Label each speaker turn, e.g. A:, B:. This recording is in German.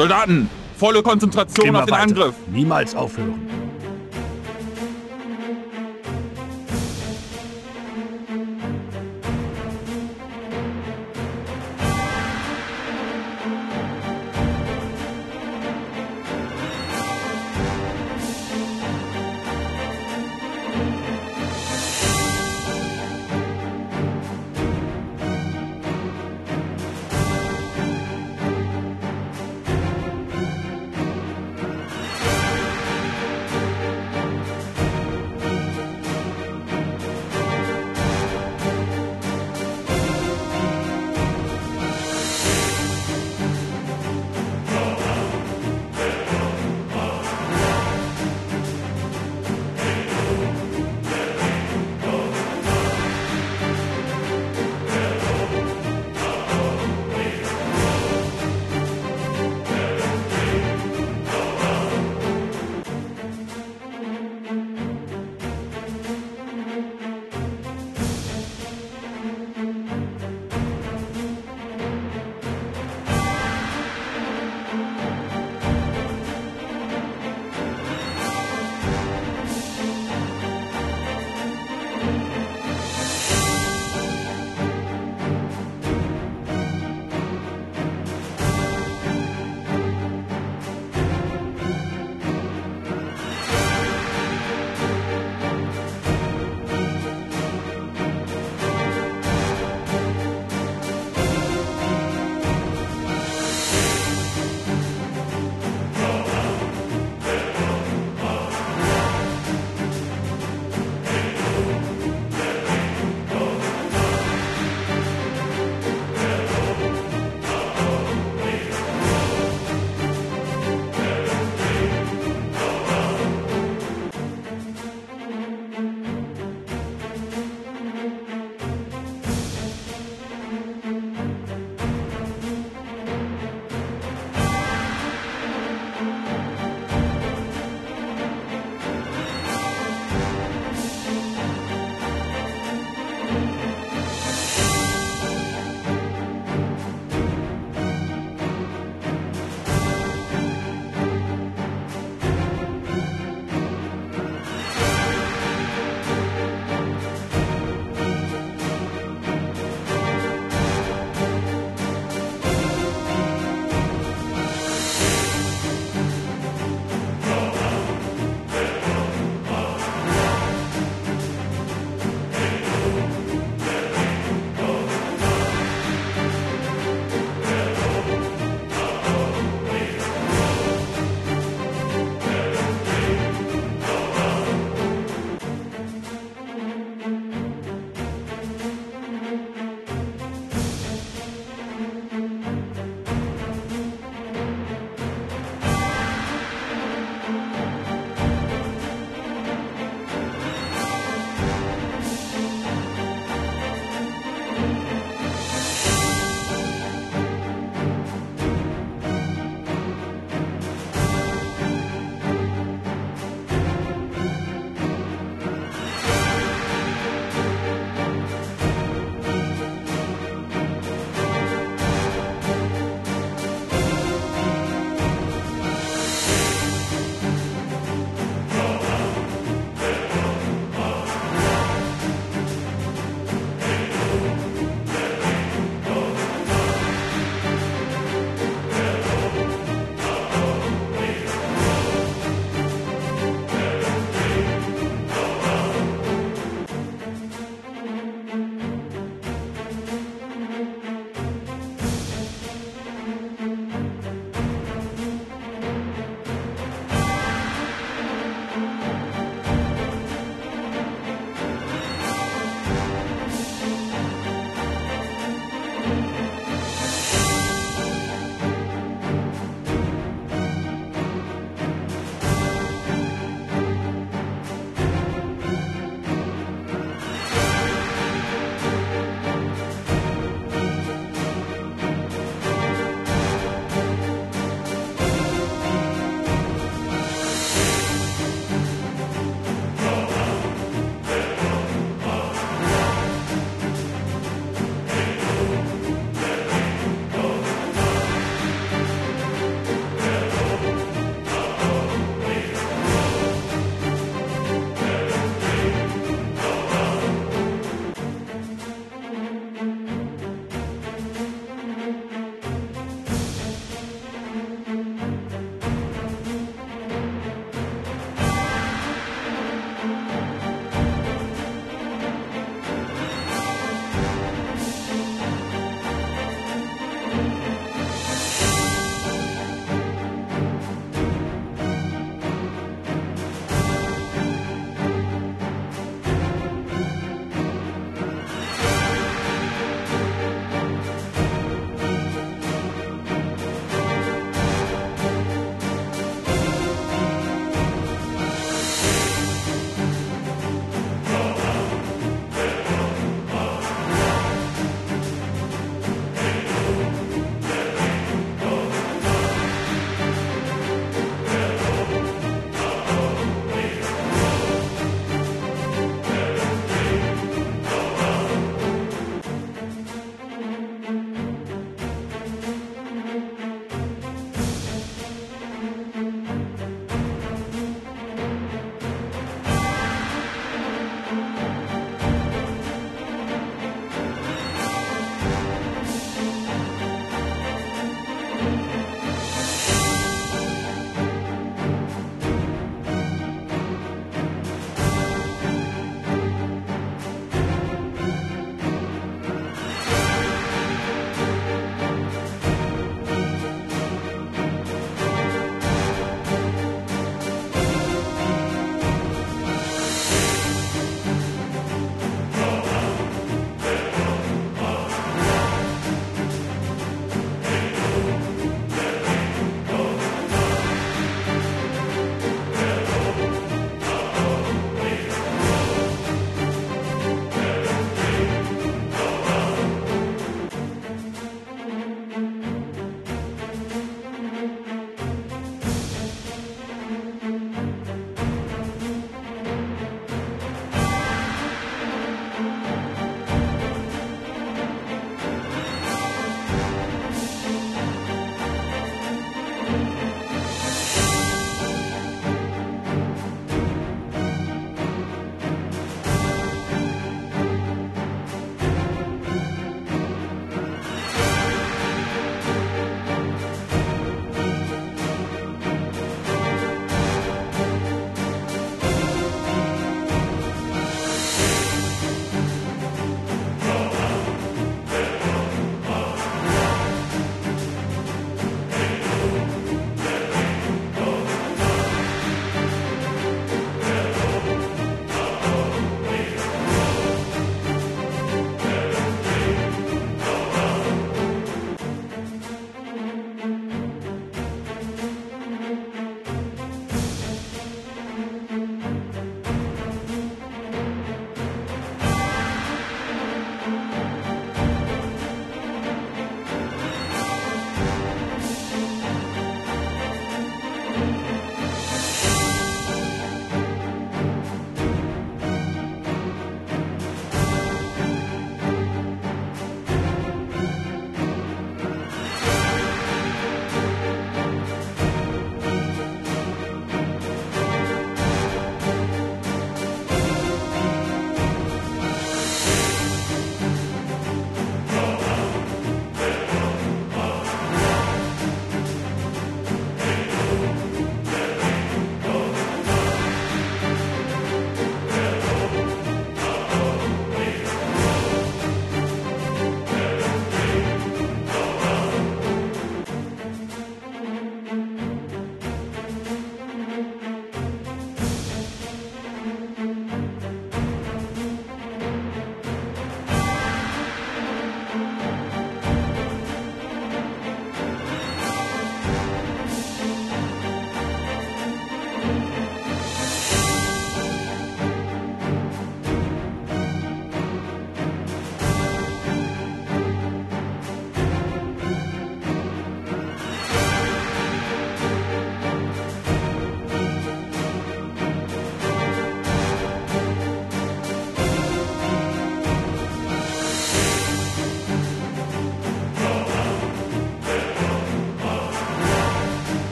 A: Soldaten, volle Konzentration
B: Immer
A: auf den
B: weiter.
A: Angriff.
B: Niemals aufhören.